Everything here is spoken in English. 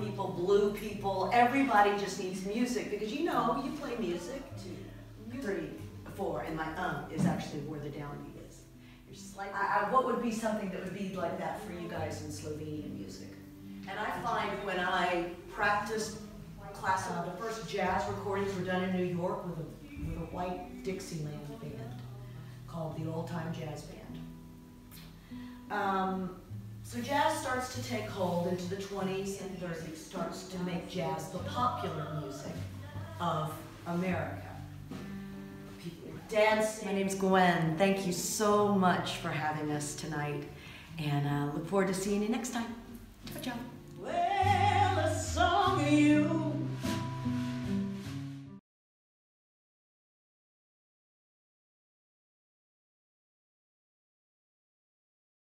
people, blue people, everybody just needs music because you know, you play music. Two, three, four, and my um is actually where the downbeat is. You're slightly. I, I, what would be something that would be like that for you guys in Slovenian music? And I find when I practice classical, the first jazz recordings were done in New York with a, with a white Dixieland band called the Old Time Jazz Band. Um, so jazz starts to take hold into the 20s and 30s, starts to make jazz the popular music of America. People dance. My name's Gwen. Thank you so much for having us tonight, and uh, look forward to seeing you next time. Ciao, ciao.